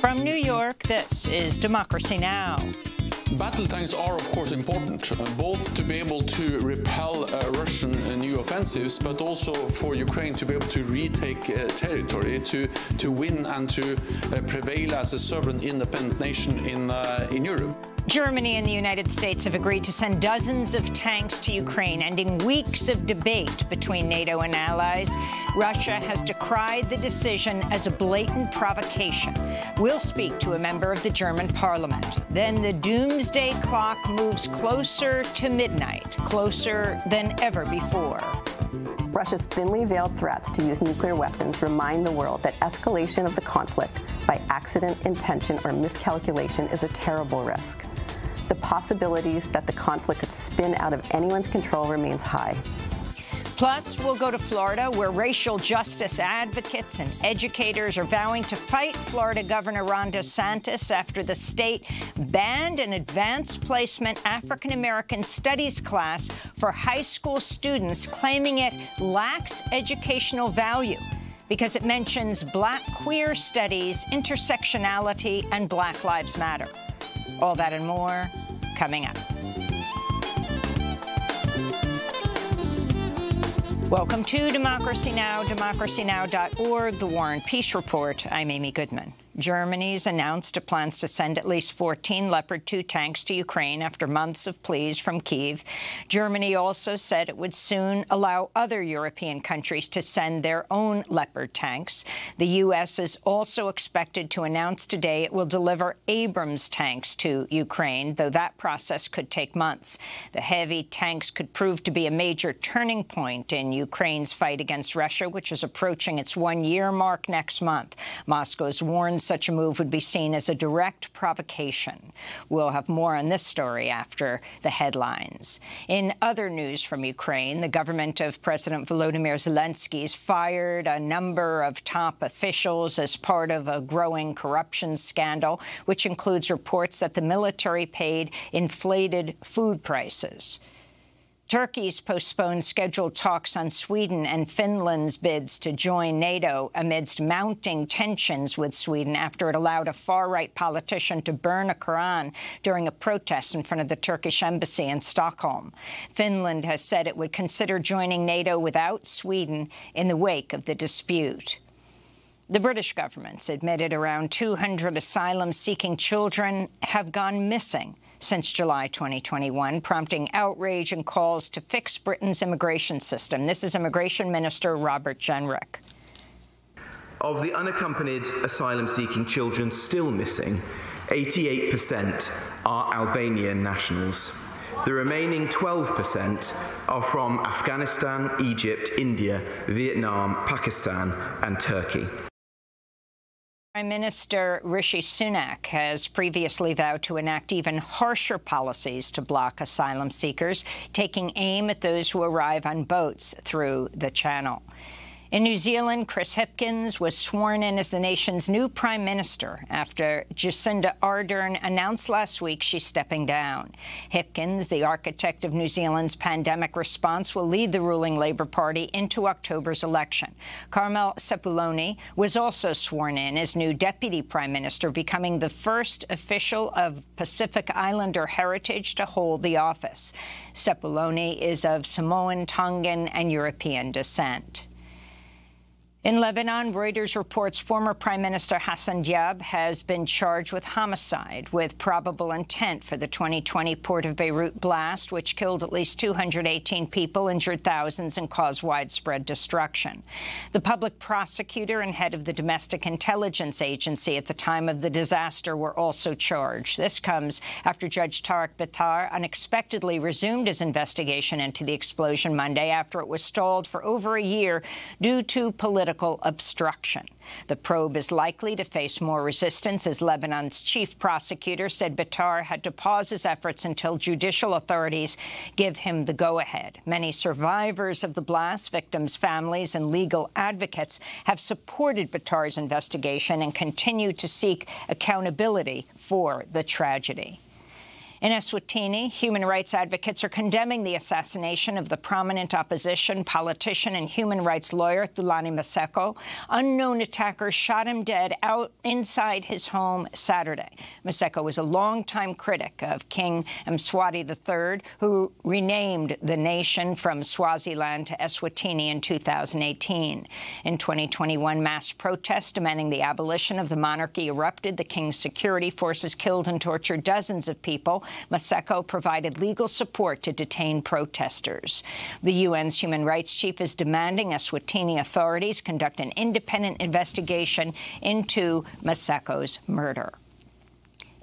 From New York, this is Democracy Now! Battle tanks are, of course, important, uh, both to be able to repel uh, Russian uh, new offensives, but also for Ukraine to be able to retake uh, territory, to, to win and to uh, prevail as a sovereign, independent nation in, uh, in Europe. Germany and the United States have agreed to send dozens of tanks to Ukraine, ending weeks of debate between NATO and allies. Russia has decried the decision as a blatant provocation. We'll speak to a member of the German parliament. Then the doomsday clock moves closer to midnight, closer than ever before. Russia's thinly veiled threats to use nuclear weapons remind the world that escalation of the conflict by accident, intention, or miscalculation is a terrible risk the possibilities that the conflict could spin out of anyone's control remains high. Plus, we'll go to Florida, where racial justice advocates and educators are vowing to fight Florida Governor Ron DeSantis after the state banned an advanced placement African-American studies class for high school students, claiming it lacks educational value because it mentions black queer studies, intersectionality, and Black Lives Matter. All that and more coming up. Welcome to Democracy Now!, democracynow.org, The War and Peace Report. I'm Amy Goodman. Germany's announced it plans to send at least 14 Leopard 2 tanks to Ukraine after months of pleas from Kyiv. Germany also said it would soon allow other European countries to send their own Leopard tanks. The U.S. is also expected to announce today it will deliver Abrams tanks to Ukraine, though that process could take months. The heavy tanks could prove to be a major turning point in Ukraine's fight against Russia, which is approaching its one-year mark next month. Moscow's warned such a move would be seen as a direct provocation. We'll have more on this story after the headlines. In other news from Ukraine, the government of President Volodymyr Zelensky has fired a number of top officials as part of a growing corruption scandal, which includes reports that the military paid inflated food prices. Turkey's postponed scheduled talks on Sweden and Finland's bids to join NATO amidst mounting tensions with Sweden after it allowed a far-right politician to burn a Koran during a protest in front of the Turkish embassy in Stockholm. Finland has said it would consider joining NATO without Sweden in the wake of the dispute. The British government's admitted around 200 asylum-seeking children have gone missing since July 2021, prompting outrage and calls to fix Britain's immigration system. This is Immigration Minister Robert Jenrick. Of the unaccompanied asylum-seeking children still missing, 88% are Albanian nationals. The remaining 12% are from Afghanistan, Egypt, India, Vietnam, Pakistan and Turkey. Prime Minister Rishi Sunak has previously vowed to enact even harsher policies to block asylum seekers, taking aim at those who arrive on boats through the channel. In New Zealand, Chris Hipkins was sworn in as the nation's new prime minister after Jacinda Ardern announced last week she's stepping down. Hipkins, the architect of New Zealand's pandemic response, will lead the ruling Labour Party into October's election. Carmel Sepuloni was also sworn in as new deputy prime minister, becoming the first official of Pacific Islander heritage to hold the office. Sepuloni is of Samoan, Tongan and European descent. In Lebanon, Reuters reports former Prime Minister Hassan Diab has been charged with homicide with probable intent for the 2020 Port of Beirut blast, which killed at least 218 people, injured thousands, and caused widespread destruction. The public prosecutor and head of the Domestic Intelligence Agency at the time of the disaster were also charged. This comes after Judge Tarek Bitar unexpectedly resumed his investigation into the explosion Monday after it was stalled for over a year due to political political obstruction. The probe is likely to face more resistance, as Lebanon's chief prosecutor said Bitar had to pause his efforts until judicial authorities give him the go-ahead. Many survivors of the blast, victims' families and legal advocates have supported Bitar's investigation and continue to seek accountability for the tragedy. In Eswatini, human rights advocates are condemning the assassination of the prominent opposition politician and human rights lawyer Thulani Maseko. Unknown attackers shot him dead out inside his home Saturday. Maseko was a longtime critic of King Mswati III, who renamed the nation from Swaziland to Eswatini in 2018. In 2021, mass protests demanding the abolition of the monarchy erupted. The king's security forces killed and tortured dozens of people. Maseko provided legal support to detain protesters. The UN's human rights chief is demanding Eswatini authorities conduct an independent investigation into Maseko's murder.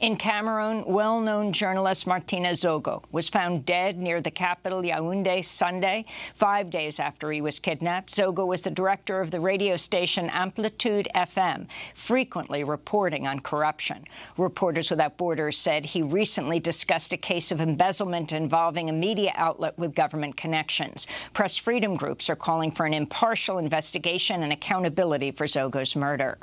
In Cameroon, well-known journalist Martinez Zogo was found dead near the capital Yaoundé Sunday, five days after he was kidnapped. Zogo was the director of the radio station Amplitude FM, frequently reporting on corruption. Reporters Without Borders said he recently discussed a case of embezzlement involving a media outlet with government connections. Press freedom groups are calling for an impartial investigation and accountability for Zogo's murder.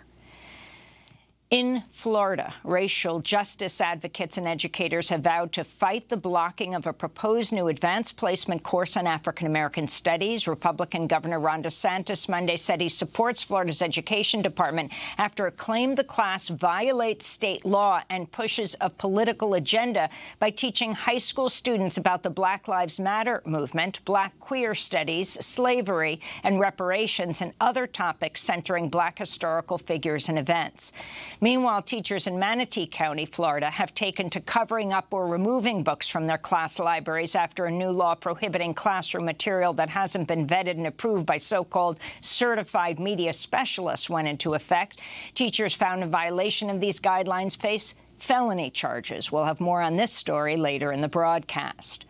In Florida, racial justice advocates and educators have vowed to fight the blocking of a proposed new advanced placement course on African-American studies. Republican Governor Ron DeSantis Monday said he supports Florida's education department after it claimed the class violates state law and pushes a political agenda by teaching high school students about the Black Lives Matter movement, black queer studies, slavery, and reparations, and other topics centering black historical figures and events. Meanwhile, teachers in Manatee County, Florida, have taken to covering up or removing books from their class libraries after a new law prohibiting classroom material that hasn't been vetted and approved by so-called certified media specialists went into effect. Teachers found in violation of these guidelines face felony charges. We'll have more on this story later in the broadcast.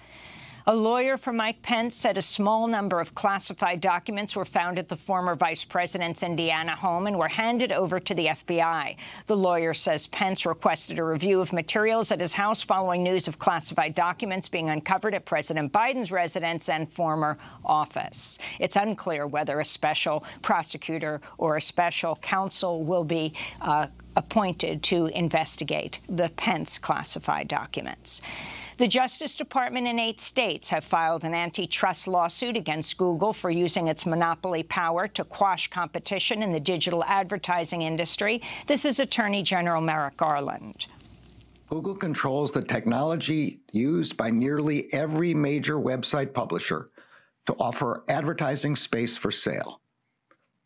A lawyer for Mike Pence said a small number of classified documents were found at the former vice president's Indiana home and were handed over to the FBI. The lawyer says Pence requested a review of materials at his house following news of classified documents being uncovered at President Biden's residence and former office. It's unclear whether a special prosecutor or a special counsel will be uh, appointed to investigate the Pence classified documents. The Justice Department in eight states have filed an antitrust lawsuit against Google for using its monopoly power to quash competition in the digital advertising industry. This is Attorney General Merrick Garland. Google controls the technology used by nearly every major website publisher to offer advertising space for sale.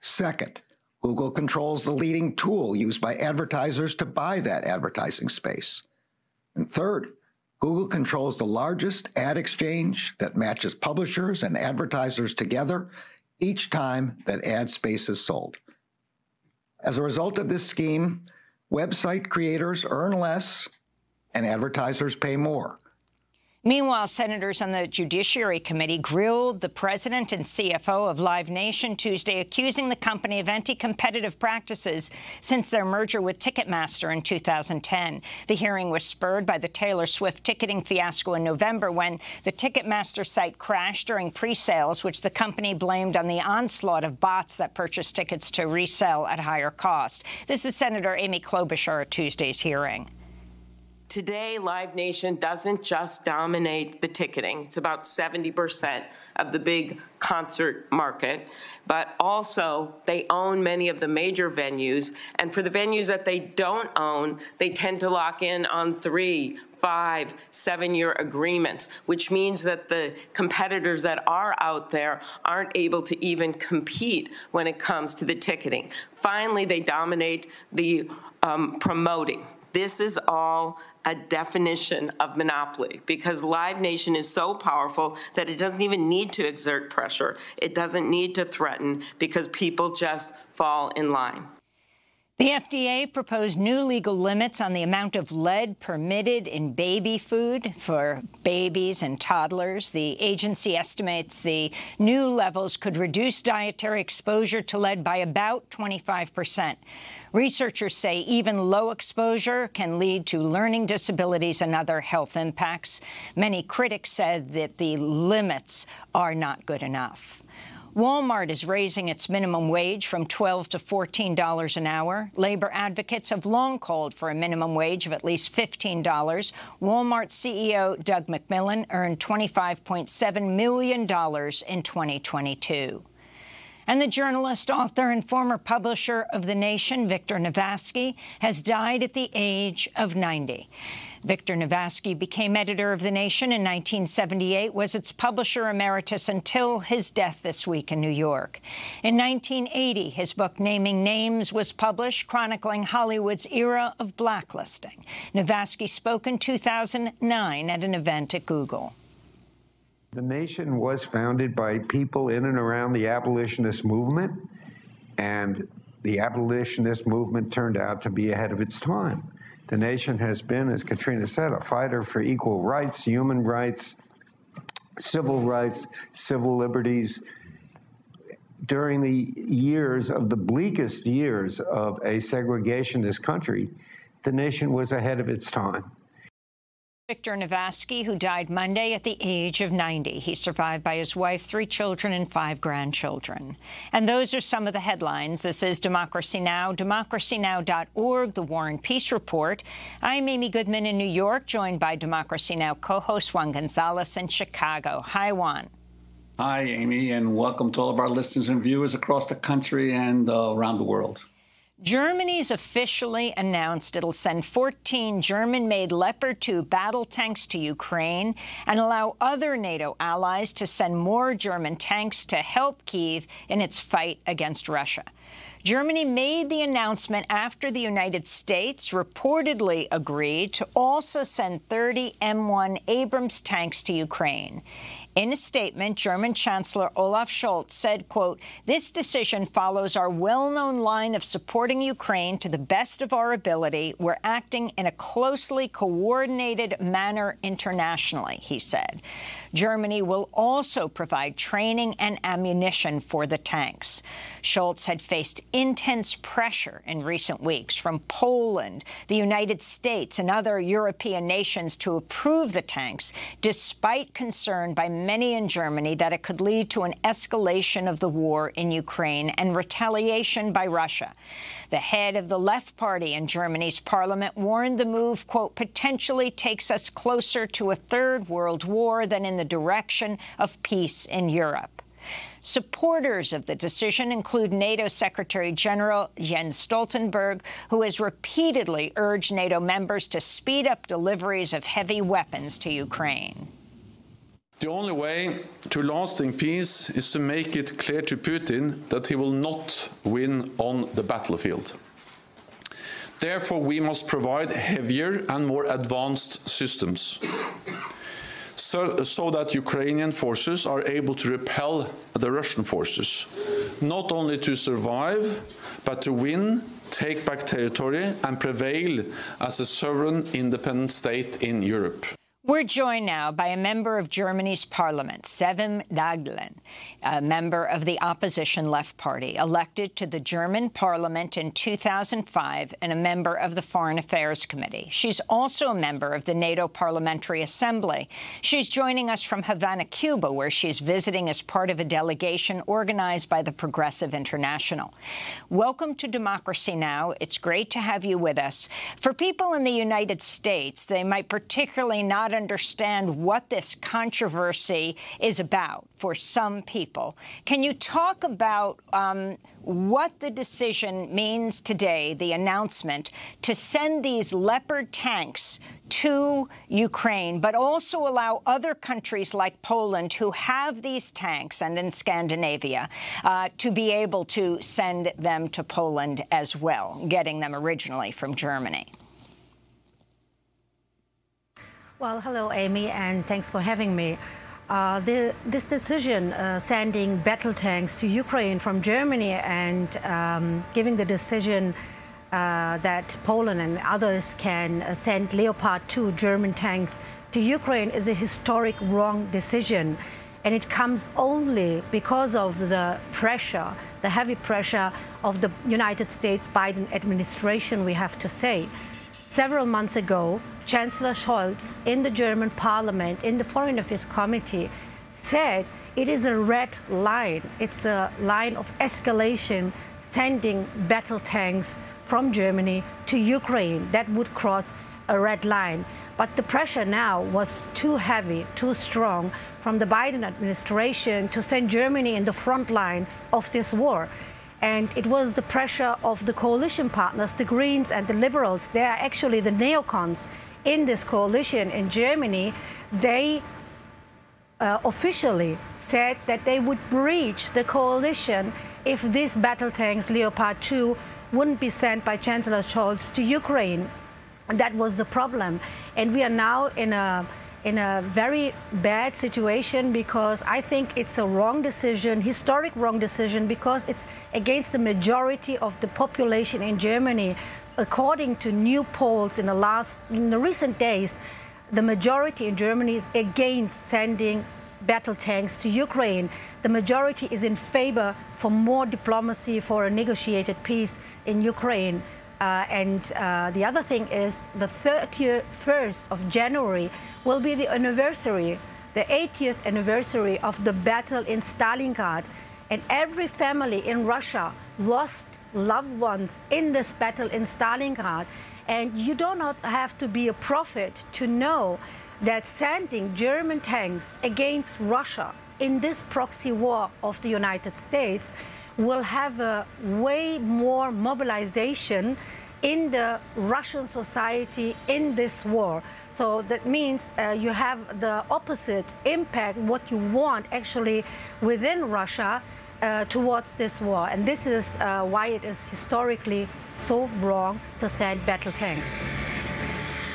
Second, Google controls the leading tool used by advertisers to buy that advertising space. And third, Google controls the largest ad exchange that matches publishers and advertisers together each time that ad space is sold. As a result of this scheme, website creators earn less and advertisers pay more. Meanwhile, senators on the Judiciary Committee grilled the president and CFO of Live Nation Tuesday, accusing the company of anti-competitive practices since their merger with Ticketmaster in 2010. The hearing was spurred by the Taylor Swift ticketing fiasco in November when the Ticketmaster site crashed during pre-sales, which the company blamed on the onslaught of bots that purchased tickets to resell at higher cost. This is Senator Amy Klobuchar at Tuesday's hearing. Today, Live Nation doesn't just dominate the ticketing. It's about 70% of the big concert market, but also they own many of the major venues. And for the venues that they don't own, they tend to lock in on three, five, seven-year agreements, which means that the competitors that are out there aren't able to even compete when it comes to the ticketing. Finally, they dominate the um, promoting. This is all a definition of monopoly because Live Nation is so powerful that it doesn't even need to exert pressure. It doesn't need to threaten because people just fall in line. The FDA proposed new legal limits on the amount of lead permitted in baby food for babies and toddlers. The agency estimates the new levels could reduce dietary exposure to lead by about 25 percent. Researchers say even low exposure can lead to learning disabilities and other health impacts. Many critics said that the limits are not good enough. Walmart is raising its minimum wage from 12 to $14 an hour. Labor advocates have long called for a minimum wage of at least $15. Walmart CEO Doug McMillon earned $25.7 million in 2022. And the journalist, author, and former publisher of The Nation, Victor Navasky, has died at the age of 90. Victor Navasky became editor of The Nation in 1978, was its publisher emeritus until his death this week in New York. In 1980, his book Naming Names was published, chronicling Hollywood's era of blacklisting. Navasky spoke in 2009 at an event at Google. The Nation was founded by people in and around the abolitionist movement, and the abolitionist movement turned out to be ahead of its time. The nation has been, as Katrina said, a fighter for equal rights, human rights, civil rights, civil liberties. During the years of the bleakest years of a segregationist country, the nation was ahead of its time. Victor Navasky, who died Monday at the age of 90. He's survived by his wife, three children, and five grandchildren. And those are some of the headlines. This is Democracy Now!, democracynow.org, The War and Peace Report. I'm Amy Goodman in New York, joined by Democracy Now! co-host Juan Gonzalez in Chicago. Hi, Juan. Hi, Amy, and welcome to all of our listeners and viewers across the country and uh, around the world. Germany's officially announced it'll send 14 German-made Leopard 2 battle tanks to Ukraine and allow other NATO allies to send more German tanks to help Kyiv in its fight against Russia. Germany made the announcement after the United States reportedly agreed to also send 30 M1 Abrams tanks to Ukraine. In a statement, German Chancellor Olaf Scholz said, quote, this decision follows our well-known line of supporting Ukraine to the best of our ability. We're acting in a closely coordinated manner internationally, he said. Germany will also provide training and ammunition for the tanks. Scholz had faced intense pressure in recent weeks from Poland, the United States, and other European nations to approve the tanks, despite concern by many in Germany that it could lead to an escalation of the war in Ukraine and retaliation by Russia. The head of the left party in Germany's parliament warned the move, quote, potentially takes us closer to a third world war than in the direction of peace in Europe. Supporters of the decision include NATO Secretary General Jens Stoltenberg, who has repeatedly urged NATO members to speed up deliveries of heavy weapons to Ukraine. The only way to lasting peace is to make it clear to Putin that he will not win on the battlefield. Therefore, we must provide heavier and more advanced systems so, so, that Ukrainian forces are able to repel the Russian forces, not only to survive, but to win, take back territory and prevail as a sovereign independent state in Europe. We're joined now by a member of Germany's parliament, Sevim Dağdelen, a member of the opposition Left Party, elected to the German parliament in 2005 and a member of the Foreign Affairs Committee. She's also a member of the NATO Parliamentary Assembly. She's joining us from Havana, Cuba, where she's visiting as part of a delegation organized by the Progressive International. Welcome to Democracy Now! It's great to have you with us. For people in the United States, they might particularly not understand what this controversy is about for some people. Can you talk about um, what the decision means today, the announcement, to send these Leopard tanks to Ukraine, but also allow other countries like Poland who have these tanks and in Scandinavia uh, to be able to send them to Poland as well, getting them originally from Germany? Well, hello, Amy, and thanks for having me. Uh, the, this decision, uh, sending battle tanks to Ukraine from Germany and um, giving the decision uh, that Poland and others can uh, send Leopard 2 German tanks to Ukraine is a historic wrong decision. And it comes only because of the pressure, the heavy pressure of the United States Biden administration, we have to say. Several months ago, Chancellor Scholz in the German parliament, in the Foreign Affairs Committee, said it is a red line. It's a line of escalation, sending battle tanks from Germany to Ukraine that would cross a red line. But the pressure now was too heavy, too strong from the Biden administration to send Germany in the front line of this war. And it was the pressure of the coalition partners, the Greens and the Liberals. They are actually the neocons in this coalition in Germany. They uh, officially said that they would breach the coalition if these battle tanks, Leopard 2, wouldn't be sent by Chancellor Scholz to Ukraine. And that was the problem. And we are now in a in a very bad situation because I think it's a wrong decision, historic wrong decision, because it's against the majority of the population in Germany. According to new polls in the last, in the recent days, the majority in Germany is against sending battle tanks to Ukraine. The majority is in favor for more diplomacy for a negotiated peace in Ukraine. Uh, and uh, the other thing is the 31st of January will be the anniversary, the 80th anniversary of the battle in Stalingrad. And every family in Russia lost loved ones in this battle in Stalingrad. And you do not have to be a prophet to know that sending German tanks against Russia in this proxy war of the United States will have a way more mobilization in the Russian society in this war. So that means uh, you have the opposite impact, what you want actually within Russia uh, towards this war. And this is uh, why it is historically so wrong to send battle tanks.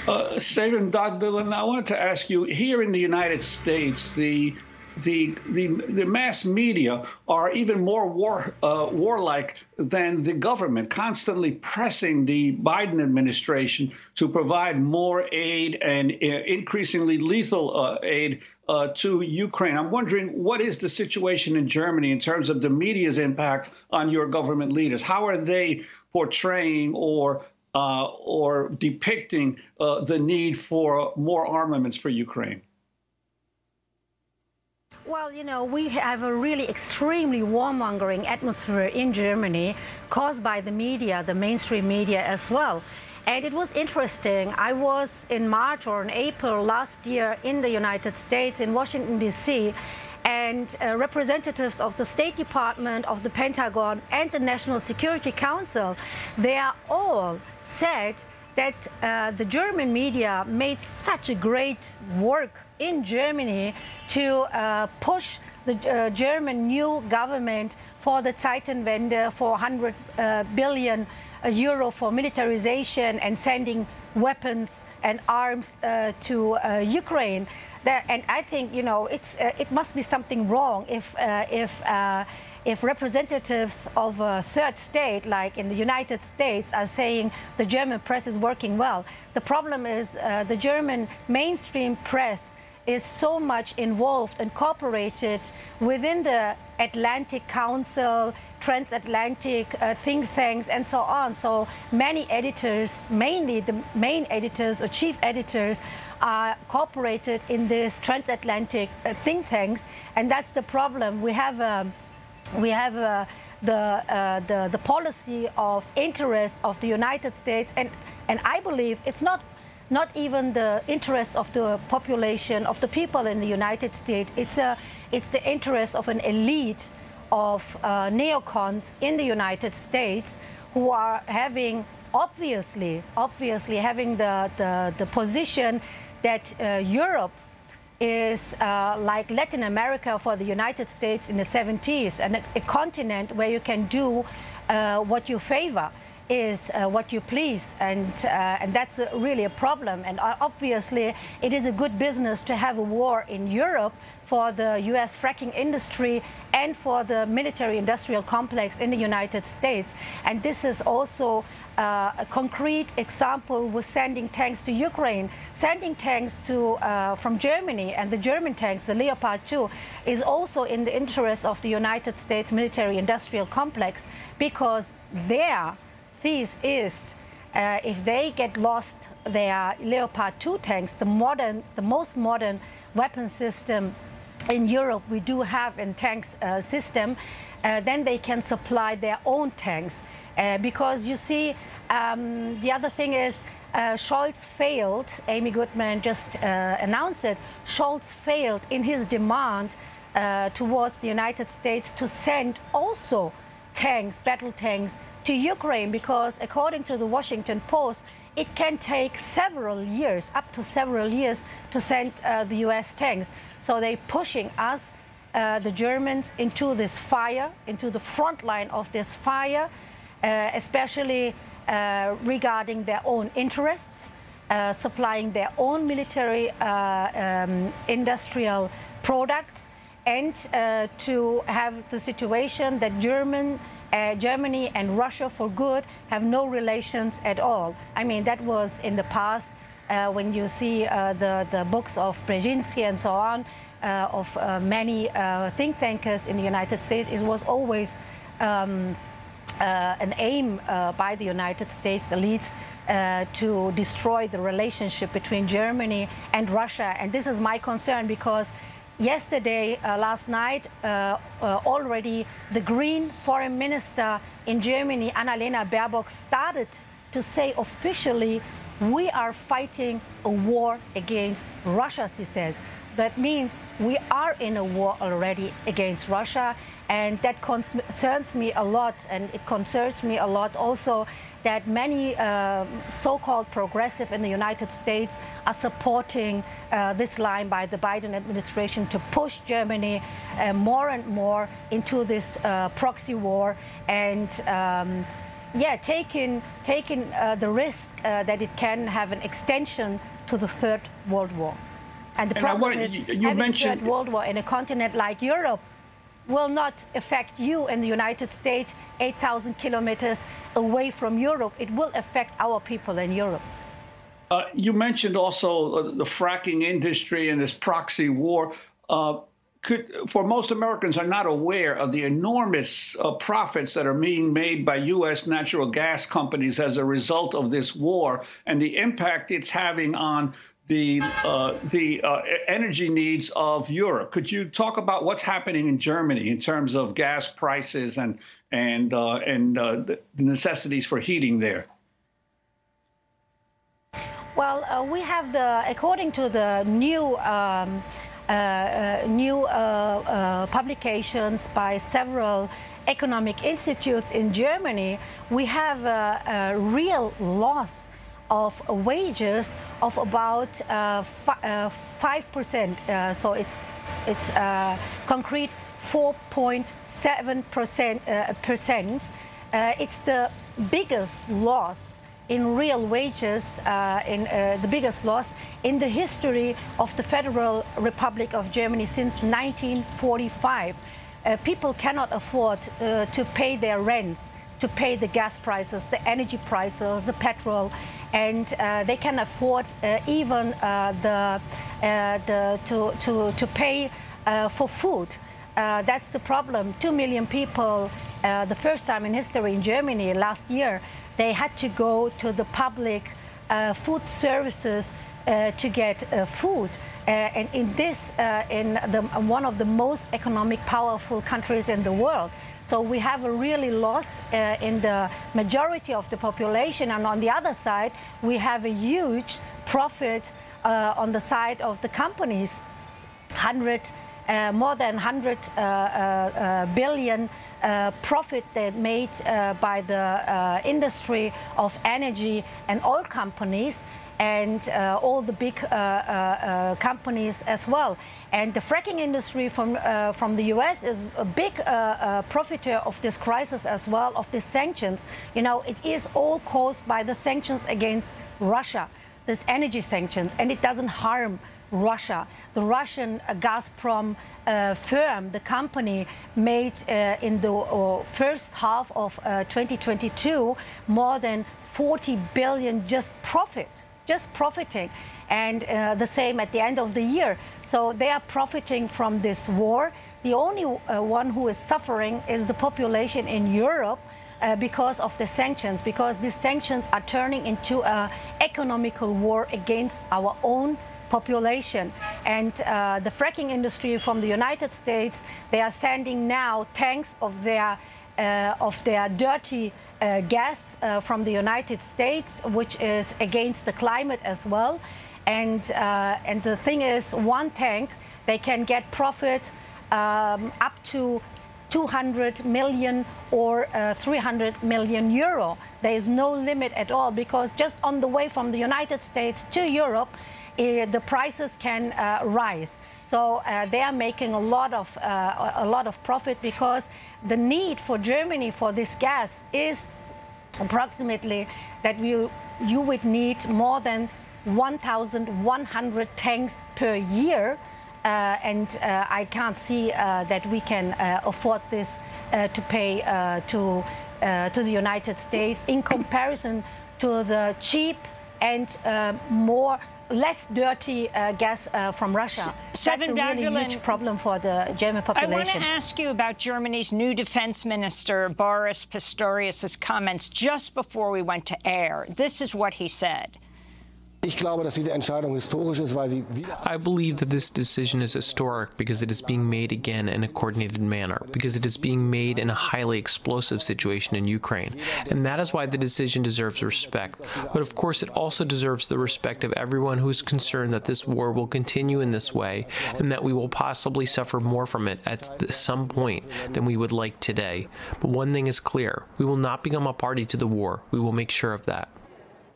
Uh, Sevim Dağdelen, I wanted to ask you here in the United States, the the, the, the mass media are even more war, uh, warlike than the government, constantly pressing the Biden administration to provide more aid and uh, increasingly lethal uh, aid uh, to Ukraine. I'm wondering what is the situation in Germany in terms of the media's impact on your government leaders? How are they portraying or uh, or depicting uh, the need for more armaments for Ukraine? Well, you know, we have a really extremely warmongering atmosphere in Germany caused by the media, the mainstream media as well. And it was interesting. I was in March or in April last year in the United States, in Washington, D.C., and uh, representatives of the State Department, of the Pentagon, and the National Security Council, they are all said that uh, the German media made such a great work in Germany to uh, push the uh, German new government for the Zeitenwende for 100 uh, billion uh, euro for militarization and sending weapons and arms uh, to Ukraine. That, and I think you know it's it must be something wrong if if if representatives of a third state, like in the United States, are saying the German press is working well, the problem is uh, the German mainstream press is so much involved and cooperated within the Atlantic Council, transatlantic uh, think tanks, and so on. So many editors, mainly the main editors or chief editors, are cooperated in these transatlantic uh, think tanks, and that's the problem. We have. Um, we have uh, the, uh, the, the policy of interest of the United States, and, and I believe it's not, not even the interest of the population, of the people in the United States, it's, a, it's the interest of an elite of uh, neocons in the United States who are having, obviously, obviously having the, the, the position that uh, Europe is uh, like Latin America for the United States in the 70s, and a, a continent where you can do uh, what you favor is uh, what you please, and uh, and that's a, really a problem. And uh, obviously, it is a good business to have a war in Europe for the U.S. fracking industry and for the military-industrial complex in the United States. And this is also uh, a concrete example with sending tanks to Ukraine. Sending tanks to uh, from Germany and the German tanks, the Leopard 2, is also in the interest of the United States military-industrial complex because there this is uh, if they get lost their Leopard 2 tanks, the modern, the most modern weapon system in Europe we do have in tanks uh, system, uh, then they can supply their own tanks. Uh, because you see, um, the other thing is uh, Scholz failed, Amy Goodman just uh, announced it, Scholz failed in his demand uh, towards the United States to send also tanks, battle tanks, to Ukraine because according to the Washington Post, it can take several years, up to several years, to send uh, the US tanks. So they're pushing us, uh, the Germans, into this fire, into the front line of this fire, uh, especially uh, regarding their own interests, uh, supplying their own military uh, um, industrial products, and to have the situation that German uh, Germany and Russia for good have no relations at all. I mean, that was in the past uh, when you see uh, the, the books of Brzezinski and so on, uh, of uh, many uh, think tankers in the United States, it was always um, an aim by the United States elites to destroy the relationship between Germany and Russia. And this is my concern because Yesterday, uh, last night, uh, uh, already the Green Foreign Minister in Germany, Annalena Baerbock, started to say officially, we are fighting a war against Russia, she says. That means we are in a war already against Russia, and that concerns me a lot, and it concerns me a lot also that many uh, so-called progressive in the United States are supporting uh, this line by the Biden administration to push Germany uh, more and more into this uh, proxy war and um, yeah, taking, taking uh, the risk uh, that it can have an extension to the Third World War. And the and problem want, is you, you having mentioned... Third World War in a continent like Europe will not affect you in the United States, 8,000 kilometers away from Europe. It will affect our people in Europe. Uh, you mentioned also uh, the fracking industry and this proxy war. Uh, could, for most Americans are not aware of the enormous uh, profits that are being made by U.S. natural gas companies as a result of this war and the impact it's having on the uh, the uh, energy needs of Europe. Could you talk about what's happening in Germany in terms of gas prices and and uh, and uh, the necessities for heating there? Well, uh, we have the according to the new. Um, uh, new publications by several economic institutes in Germany, we have a, a real loss of wages of about uh, uh, five percent. Uh, so it's it's uh, concrete 4.7 percent. percent. it's the biggest loss in real wages, in the biggest loss in the history of the Federal Republic of Germany since 1945. people cannot afford to pay their rents to pay the gas prices, the energy prices, the petrol, and uh, they can afford uh, even uh, the, uh, the, to, to, to pay uh, for food. Uh, that's the problem. Two million people, the first time in history in Germany last year, they had to go to the public food services to get food. and in this, in the, one of the most economic powerful countries in the world, so we have a really loss uh, in the majority of the population. And on the other side, we have a huge profit uh, on the side of the companies, 100, uh, more than 100 uh, uh, uh, billion Uh, profit they made uh, by the uh, industry of energy and oil companies and uh, all the big uh, uh, companies as well. And the fracking industry from, from the US is a big profiteer of this crisis as well, of these sanctions. You know, it is all caused by the sanctions against Russia, these energy sanctions, and it doesn't harm Russia. The Russian uh, Gazprom uh, firm, the company, made uh, in the first half of 2022 more than 40 billion just profit just profiting. And uh, the same at the end of the year. So they are profiting from this war. The only uh, one who is suffering is the population in Europe. Uh, because of the sanctions, because these sanctions are turning into an economical war against our own population. And uh, the fracking industry from the United States, they are sending now tanks of their uh, of their dirty uh, gas uh, from the United States, which is against the climate as well. And uh, and the thing is, one tank they can get profit um, up to 200 million or uh, 300 million euro. There is no limit at all because just on the way from the United States to Europe, uh, the prices can uh, rise. So uh, they are making a lot of uh, a lot of profit because the need for Germany for this gas is approximately that you you would need more than 1,100 tanks per year uh, and uh, I can't see uh, that we can afford this to pay to, to the United States in comparison to the cheap and more less dirty uh, gas uh, from Russia. Sevim That's a really huge problem for the German population. I want to ask you about Germany's new defense minister, Boris Pistorius' comments just before we went to air. This is what he said. I believe that this decision is historic because it is being made again in a coordinated manner, because it is being made in a highly explosive situation in Ukraine. And that is why the decision deserves respect. But of course, it also deserves the respect of everyone who is concerned that this war will continue in this way and that we will possibly suffer more from it at some point than we would like today. But one thing is clear we will not become a party to the war. We will make sure of that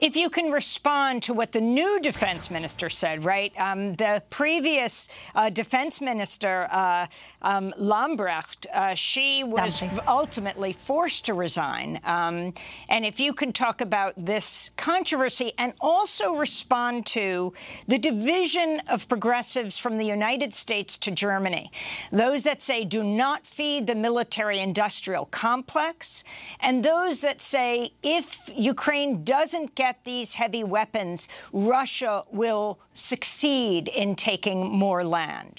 if you can respond to what the new defense minister said, right? Um, the previous uh, defense minister, uh, um, Lambrecht, uh, she was ultimately forced to resign. Um, and if you can talk about this controversy and also respond to the division of progressives from the United States to Germany, those that say do not feed the military-industrial complex, and those that say if Ukraine doesn't get get these heavy weapons, Russia will succeed in taking more land?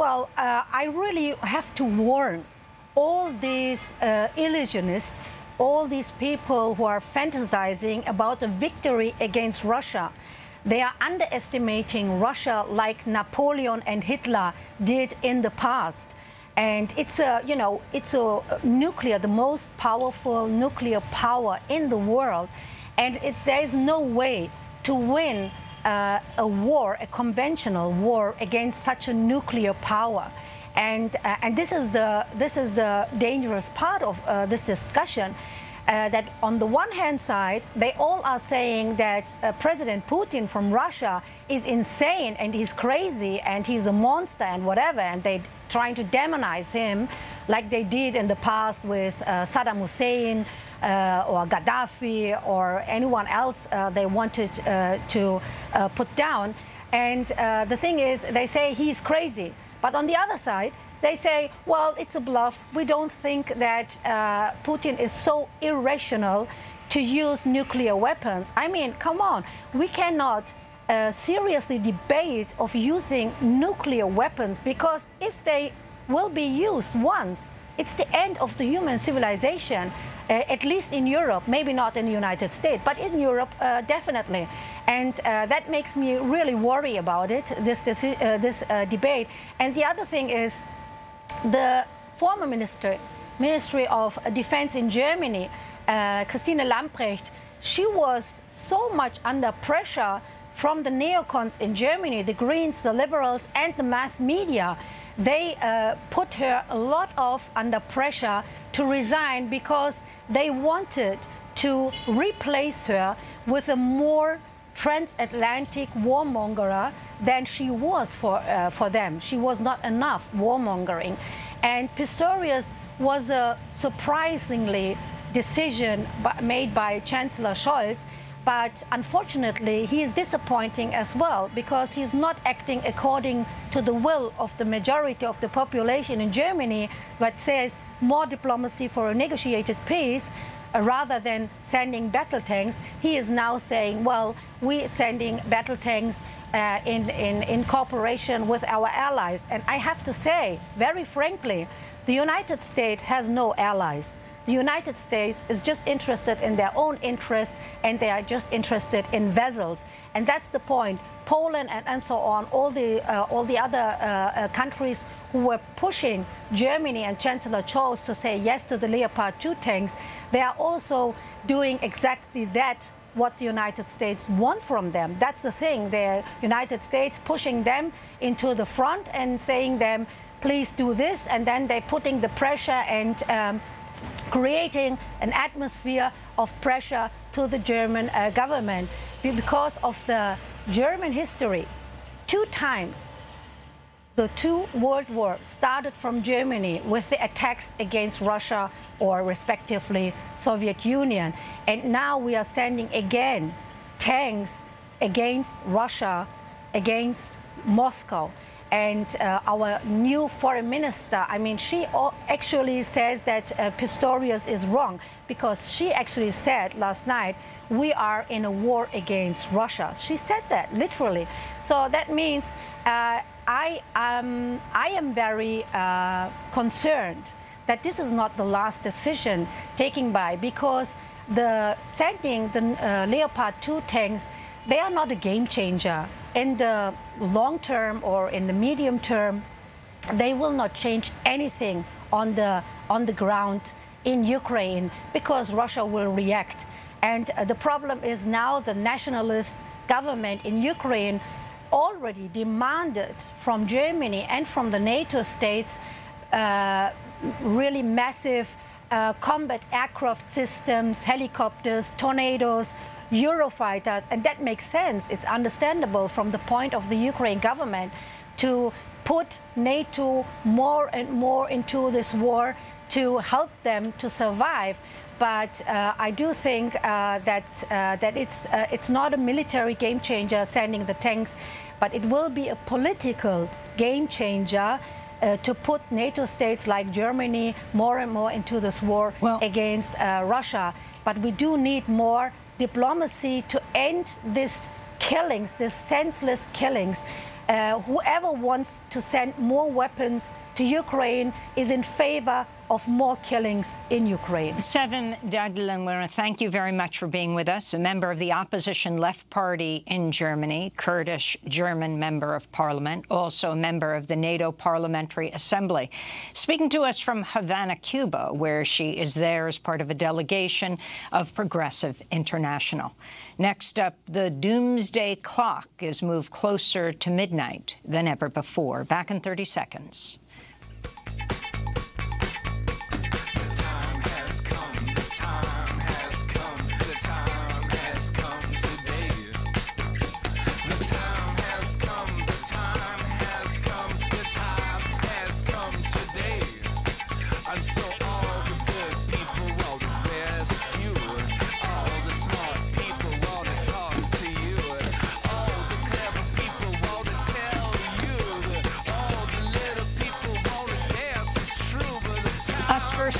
Well, uh, I really have to warn all these uh, illusionists, all these people who are fantasizing about a victory against Russia. They are underestimating Russia like Napoleon and Hitler did in the past. And it's a, you know, it's a nuclear, the most powerful nuclear power in the world. And it, there is no way to win uh, a war, a conventional war against such a nuclear power. And, uh, and this, is the, this is the dangerous part of uh, this discussion. Uh, that on the one hand side, they all are saying that uh, President Putin from Russia is insane and he's crazy and he's a monster and whatever, and they trying to demonize him like they did in the past with uh, Saddam Hussein uh, or Gaddafi or anyone else uh, they wanted uh, to uh, put down. And uh, the thing is, they say he's crazy. But on the other side, they say, well, it's a bluff. We don't think that Putin is so irrational to use nuclear weapons. I mean, come on, we cannot uh, seriously debate of using nuclear weapons because if they will be used once, it's the end of the human civilization, uh, at least in Europe, maybe not in the United States, but in Europe, uh, definitely. And uh, that makes me really worry about it, this, this, uh, this uh, debate. And the other thing is the former minister, Ministry of Defense in Germany, Christine Lambrecht, she was so much under pressure from the neocons in Germany, the Greens, the liberals, and the mass media, they uh, put her a lot of under pressure to resign because they wanted to replace her with a more transatlantic warmonger than she was for, uh, for them. She was not enough warmongering. And Pistorius was a surprisingly decision made by Chancellor Scholz but unfortunately, he is disappointing as well because he's not acting according to the will of the majority of the population in Germany, but says more diplomacy for a negotiated peace. Uh, rather than sending battle tanks, he is now saying, well, we're sending battle tanks uh, in, in, in cooperation with our allies. And I have to say, very frankly, the United States has no allies. The United States is just interested in their own interests and they are just interested in vessels. And that's the point. Poland and, and so on, all the, uh, all the other uh, uh, countries who were pushing Germany and Chancellor Scholz to say yes to the Leopard 2 tanks, they are also doing exactly that what the United States want from them. That's the thing. The United States pushing them into the front and saying them, please do this, and then they're putting the pressure and um, creating an atmosphere of pressure to the German uh, government because of the German history. Two times the two world wars started from Germany with the attacks against Russia or respectively Soviet Union. And now we are sending again tanks against Russia, against Moscow. And uh, our new foreign minister, I mean, she actually says that uh, Pistorius is wrong because she actually said last night, we are in a war against Russia. She said that literally. So that means uh, I, um, I am very uh, concerned that this is not the last decision taken by because the sending the uh, Leopard 2 tanks, they are not a game changer in the long term or in the medium term, they will not change anything on the, on the ground in Ukraine because Russia will react. And uh, the problem is now the nationalist government in Ukraine already demanded from Germany and from the NATO states uh, really massive uh, combat aircraft systems, helicopters, tornadoes, Eurofighters, and that makes sense. It's understandable from the point of the Ukraine government to put NATO more and more into this war to help them to survive. But uh, I do think uh, that uh, that it's uh, it's not a military game changer sending the tanks, but it will be a political game changer. Uh, to put NATO states like Germany more and more into this war well, against uh, Russia. But we do need more diplomacy to end these killings, these senseless killings. Uh, whoever wants to send more weapons to Ukraine is in favor of more killings in Ukraine. Sevim Dağdelen, to thank you very much for being with us, a member of the opposition Left Party in Germany, Kurdish German member of parliament, also a member of the NATO Parliamentary Assembly. Speaking to us from Havana, Cuba, where she is there as part of a delegation of Progressive International. Next up, the doomsday clock is moved closer to midnight than ever before. Back in 30 seconds.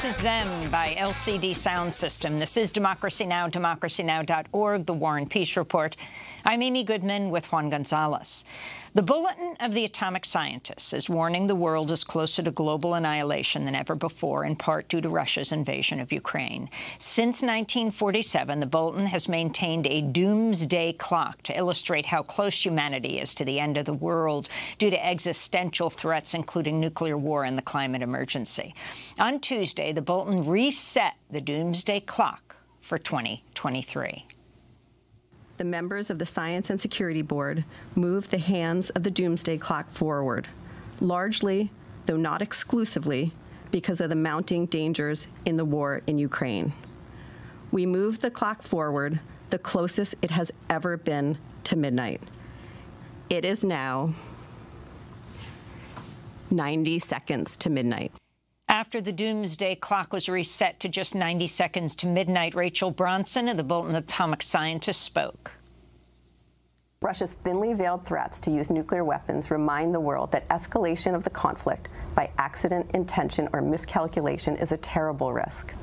Versus Them by LCD Soundsystem. This is Democracy Now!, democracynow.org, The War and Peace Report. I'm Amy Goodman with Juan Gonzalez. The Bulletin of the Atomic Scientists is warning the world is closer to global annihilation than ever before, in part due to Russia's invasion of Ukraine. Since 1947, the Bulletin has maintained a doomsday clock to illustrate how close humanity is to the end of the world due to existential threats, including nuclear war and the climate emergency. On Tuesday, the Bulletin reset the doomsday clock for 2023 the members of the Science and Security Board moved the hands of the doomsday clock forward, largely, though not exclusively, because of the mounting dangers in the war in Ukraine. We moved the clock forward the closest it has ever been to midnight. It is now 90 seconds to midnight. After the doomsday clock was reset to just 90 seconds to midnight, Rachel Bronson of the Bulletin Atomic Scientist spoke. Russia's thinly veiled threats to use nuclear weapons remind the world that escalation of the conflict by accident, intention, or miscalculation is a terrible risk.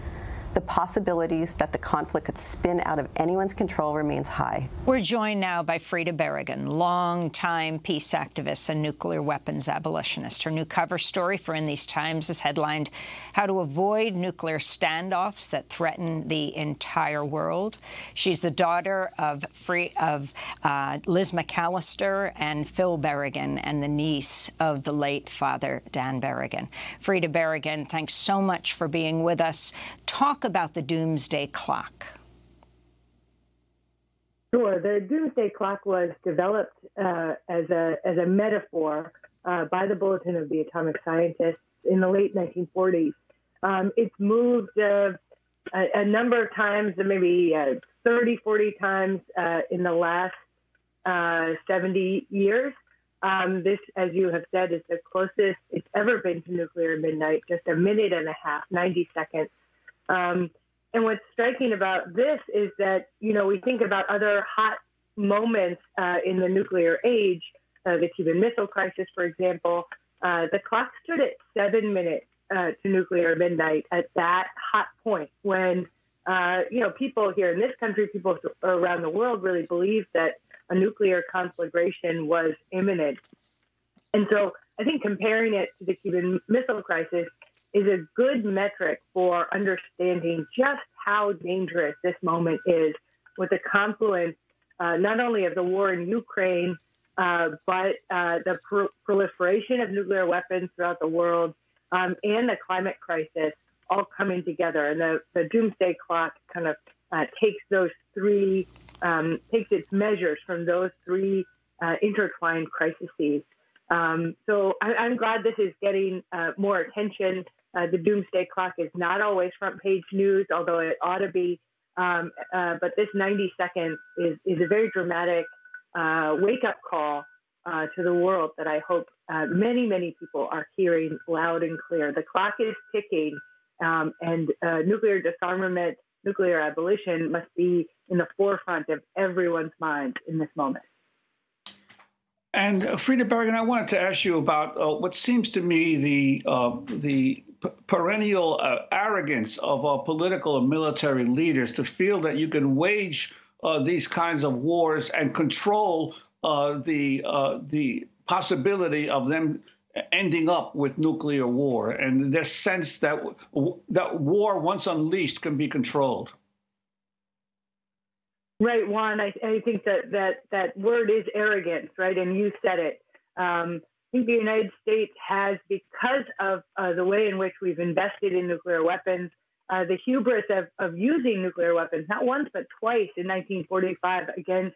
The possibilities that the conflict could spin out of anyone's control remains high. We're joined now by Frida Berrigan, longtime peace activist and nuclear weapons abolitionist. Her new cover story for In These Times is headlined, How to Avoid Nuclear Standoffs That Threaten the Entire World. She's the daughter of, Free, of uh, Liz McAlister and Phil Berrigan and the niece of the late father, Dan Berrigan. Frida Berrigan, thanks so much for being with us. Talk about the doomsday clock. Sure. The doomsday clock was developed uh, as a as a metaphor uh, by the Bulletin of the Atomic Scientists in the late 1940s. Um, it's moved uh, a, a, number of times, maybe uh, 30, 40 times uh, in the last uh, 70 years. Um, this, as you have said, is the closest it's ever been to nuclear midnight, just a minute and a half, 90 seconds. Um, and what's striking about this is that, you know, we think about other hot moments uh, in the nuclear age, uh, the Cuban Missile Crisis, for example. Uh, the clock stood at seven minutes uh, to nuclear midnight at that hot point when, uh, you know, people here in this country, people around the world really believed that a nuclear conflagration was imminent. And so I think comparing it to the Cuban Missile Crisis is a good metric for understanding just how dangerous this moment is with the confluence uh, not only of the war in Ukraine, uh, but uh, the pro- proliferation of nuclear weapons throughout the world um, and the climate crisis all coming together. And the, the doomsday clock kind of uh, takes those three, um, takes its measures from those three uh, intertwined crises. Um, so I, am glad this is getting uh, more attention. Uh, the doomsday clock is not always front page news, although it ought to be. Um, uh, but this 90 seconds is, is a very dramatic uh, wake up call uh, to the world that I hope uh, many, many people are hearing loud and clear. The clock is ticking, um, and nuclear disarmament, nuclear abolition must be in the forefront of everyone's mind in this moment. And uh, Frida Berrigan, I wanted to ask you about uh, what seems to me the uh, the perennial uh, arrogance of our political and military leaders to feel that you can wage uh, these kinds of wars and control uh, the the possibility of them ending up with nuclear war, and this sense that that war, once unleashed, can be controlled. Right, Juan. I, I think that, that that word is arrogance, right? And you said it. Um, I think the United States has, because of uh, the way in which we've invested in nuclear weapons, uh, the hubris of, of using nuclear weapons, not once but twice in 1945 against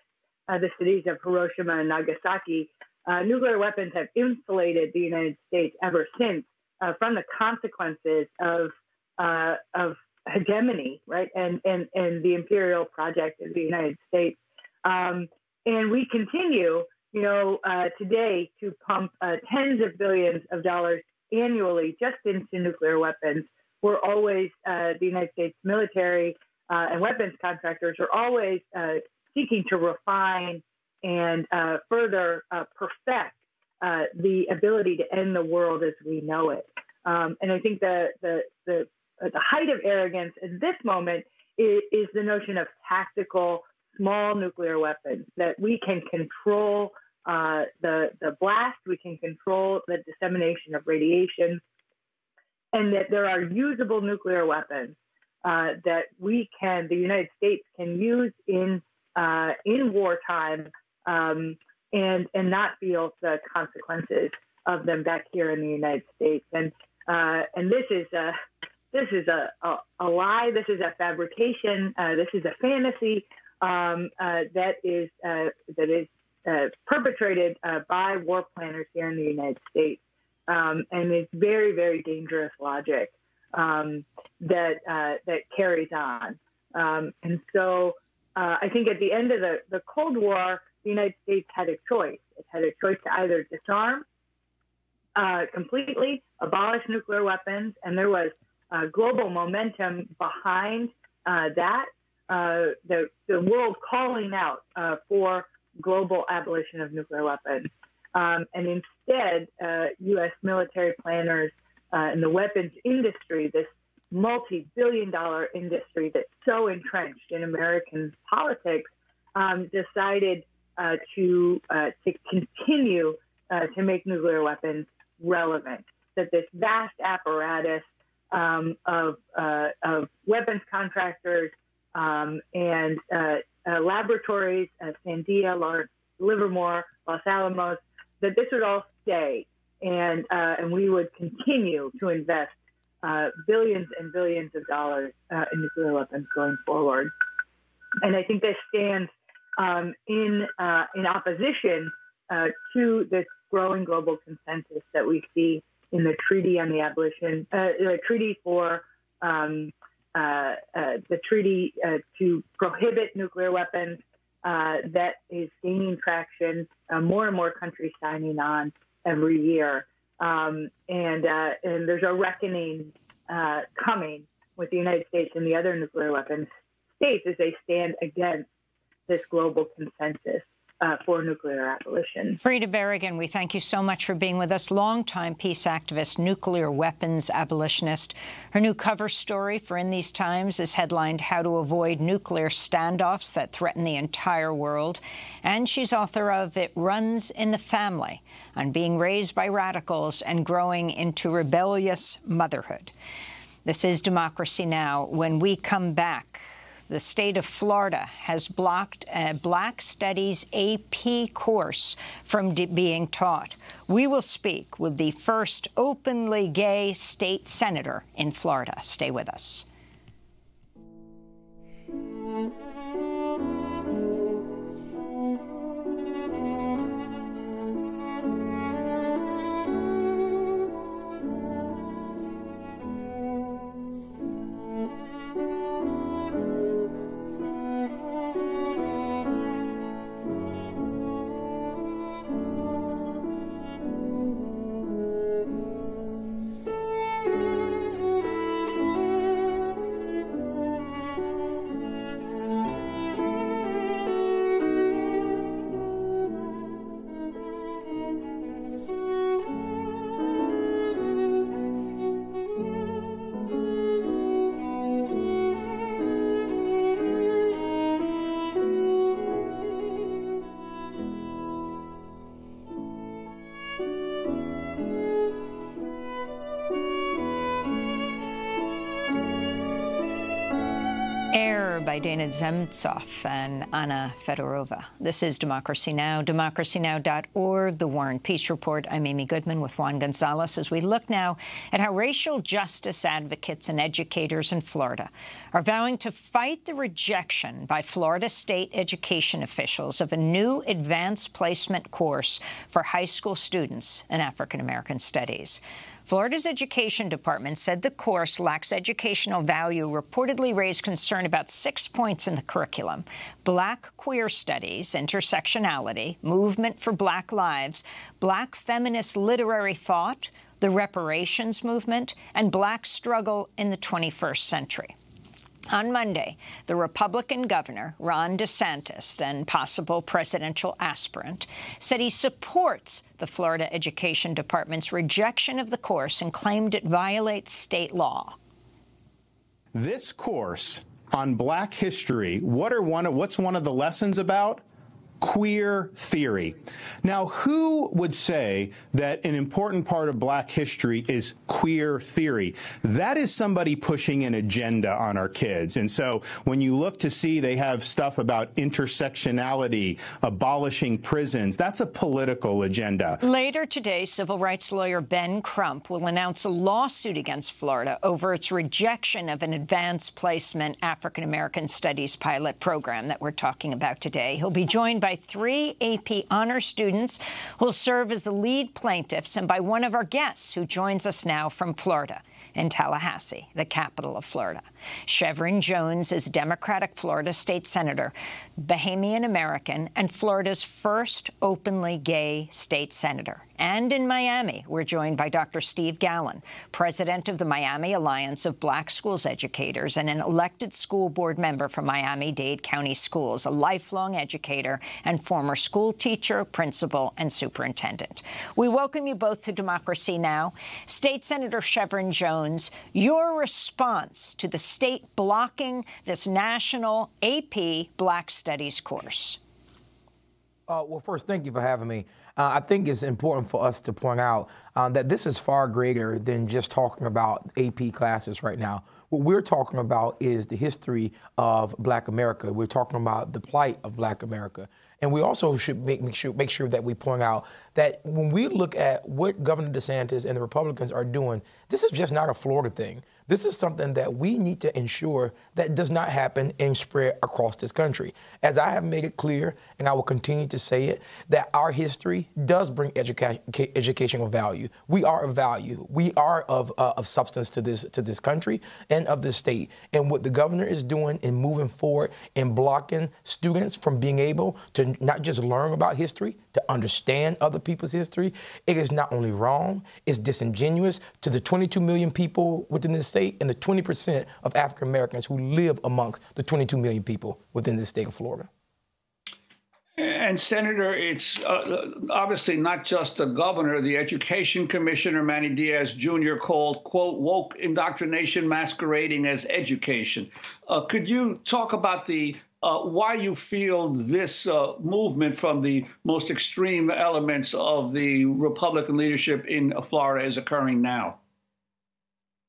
uh, the cities of Hiroshima and Nagasaki. Uh, nuclear weapons have insulated the United States ever since uh, from the consequences of uh, of hegemony, right, and and and the imperial project of the United States. Um, and we continue, you know, uh, today to pump uh, tens of billions of dollars annually just into nuclear weapons. We're always uh, the United States military uh, and weapons contractors are always uh, seeking to refine and uh, further perfect the ability to end the world as we know it. Um, and I think the, the, the the height of arrogance in this moment is, is the notion of tactical small nuclear weapons that we can control uh, the the blast, we can control the dissemination of radiation, and that there are usable nuclear weapons uh, that we can, the United States can use in uh, in wartime, um, and and not feel the consequences of them back here in the United States. And uh, and this is a this is a, a, a lie, this is a fabrication, uh, this is a fantasy um, uh, that is uh, that is uh, perpetrated uh, by war planners here in the United States, um, and it's very very dangerous logic um, that uh, that carries on. Um, and so I think at the end of the, the Cold War, the United States had a choice. It had a choice to either disarm completely, abolish nuclear weapons, and there was uh, global momentum behind uh, that, uh, the, the world calling out uh, for global abolition of nuclear weapons. Um, and instead, U.S. Uh, military planners and the weapons industry, this multi-billion dollar industry that's so entrenched in American politics um, decided uh, to uh, to continue uh, to make nuclear weapons relevant. That this vast apparatus um, of, uh, of weapons contractors um, and uh, uh, laboratories, Sandia, Lawrence Livermore, Los Alamos, that this would all stay, and and we would continue to invest billions and billions of dollars in nuclear weapons going forward. And I think this stands um, in uh, in opposition uh, to this growing global consensus that we see in the Treaty on the Abolition, uh, the Treaty for um, uh, uh, the Treaty uh, to prohibit nuclear weapons that is gaining traction. more and more countries signing on every year, um, and and there's a reckoning coming with the United States and the other nuclear weapons states as they stand against this global consensus uh, for nuclear abolition. Frida Berrigan, we thank you so much for being with us. Longtime peace activist, nuclear weapons abolitionist. Her new cover story for In These Times is headlined How to Avoid Nuclear Standoffs That Threaten the Entire World. And she's author of It Runs in the Family on being raised by radicals and growing into rebellious motherhood. This is Democracy Now! When we come back, the state of Florida has blocked a Black Studies AP course from being taught. We will speak with the first openly gay state senator in Florida. Stay with us. Zemtsov and Anna Fedorova. This is Democracy Now!, democracynow.org, The War and Peace Report. I'm Amy Goodman with Juan Gonzalez as we look now at how racial justice advocates and educators in Florida are vowing to fight the rejection by Florida state education officials of a new advanced placement course for high school students in African-American studies. Florida's Education Department said the course lacks educational value, reportedly raised concern about six points in the curriculum. Black queer studies, intersectionality, movement for black lives, black feminist literary thought, the reparations movement, and black struggle in the 21st century. On Monday, the Republican governor, Ron DeSantis, and possible presidential aspirant, said he supports the Florida Education Department's rejection of the course and claimed it violates state law. This course on black history, what are one what's one of the lessons about? Queer theory. Now, who would say that an important part of black history is queer theory? That is somebody pushing an agenda on our kids. And so when you look to see they have stuff about intersectionality, abolishing prisons, that's a political agenda. Later today, civil rights lawyer Ben Crump will announce a lawsuit against Florida over its rejection of an advanced placement African American studies pilot program that we're talking about today. He'll be joined by by three AP honor students who will serve as the lead plaintiffs and by one of our guests who joins us now from Florida in Tallahassee, the capital of Florida. Shevrin Jones is Democratic Florida State Senator, Bahamian American, and Florida's first openly gay state senator. And in Miami, we're joined by Dr. Steve Gallon, president of the Miami Alliance of Black Schools Educators and an elected school board member for Miami-Dade County Schools, a lifelong educator and former school teacher, principal, and superintendent. We welcome you both to Democracy Now! State Senator Shevrin Jones Jones, your response to the state blocking this national AP Black Studies course. Uh, well, first, thank you for having me. Uh, I think it's important for us to point out uh, that this is far greater than just talking about AP classes right now. What we're talking about is the history of Black America. We're talking about the plight of Black America. And we also should make, make, sure, make sure that we point out that when we look at what Governor DeSantis and the Republicans are doing, this is just not a Florida thing. This is something that we need to ensure that does not happen and spread across this country. As I have made it clear, and I will continue to say it, that our history does bring educa- educational value. We are of value. We are of, uh, of substance to this to this country and of this state. And what the governor is doing in moving forward and blocking students from being able to not just learn about history, to understand other people's history, it is not only wrong, it's disingenuous to the 22 million people within this state and the 20% of African Americans who live amongst the 22 million people within the state of Florida. And Senator, it's uh, obviously not just the governor. The Education Commissioner, Manny Diaz Jr., called, quote, woke indoctrination masquerading as education. Uh, could you talk about the uh, why you feel this uh, movement from the most extreme elements of the Republican leadership in Florida is occurring now?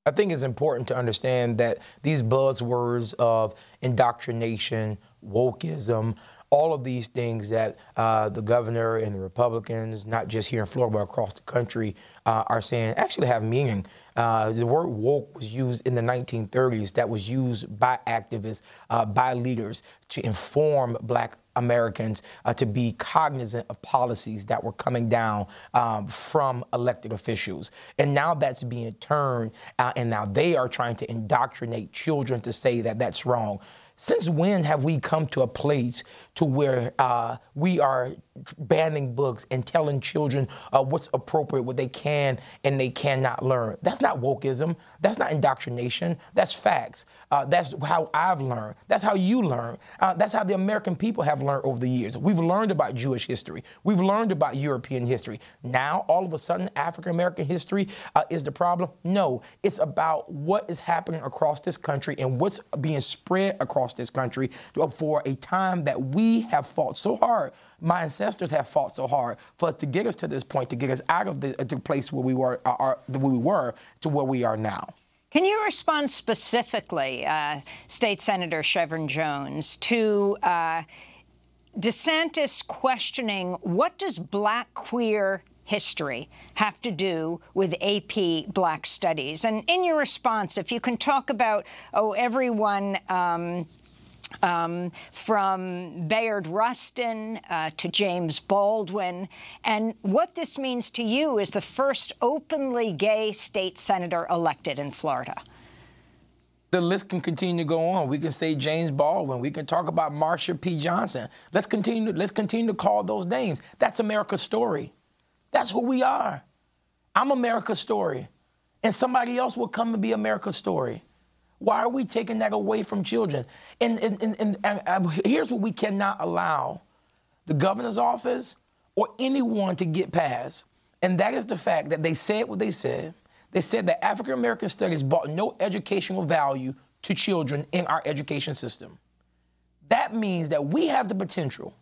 I think it's important to understand that these buzzwords of indoctrination, wokeism, all of these things that uh, the governor and the Republicans, not just here in Florida, but across the country, uh, are saying actually have meaning. Uh, the word woke was used in the 1930s, that was used by activists, uh, by leaders to inform black Americans uh, to be cognizant of policies that were coming down um, from elected officials. And now that's being turned, uh, and now they are trying to indoctrinate children to say that that's wrong. Since when have we come to a place to where uh, we are banning books and telling children uh, what's appropriate, what they can and they cannot learn? That's not wokeism. That's not indoctrination. That's facts. Uh, that's how I've learned. That's how you learn. Uh, that's how the American people have learned over the years. We've learned about Jewish history. We've learned about European history. Now, all of a sudden, African American history uh, is the problem? No. It's about what is happening across this country and what's being spread across this country for a time that we we have fought so hard. My ancestors have fought so hard for to get us to this point, to get us out of the, the place where we were, uh, where we were, to where we are now. Can you respond specifically, uh, State Senator Shevrin Jones, to uh, DeSantis questioning what does black queer history have to do with AP Black Studies? And in your response, if you can talk about, oh, everyone um, um, from Bayard Rustin uh, to James Baldwin. And what this means to you is the first openly gay state senator elected in Florida. The list can continue to go on. We can say James Baldwin. We can talk about Marsha P. Johnson. Let's continue. Let's continue to call those names. That's America's story. That's who we are. I'm America's story, and somebody else will come and be America's story. Why are we taking that away from children? And, and, and, and, and here's what we cannot allow the governor's office or anyone to get past, and that is the fact that they said what they said. They said that African American studies brought no educational value to children in our education system. That means that we have the potential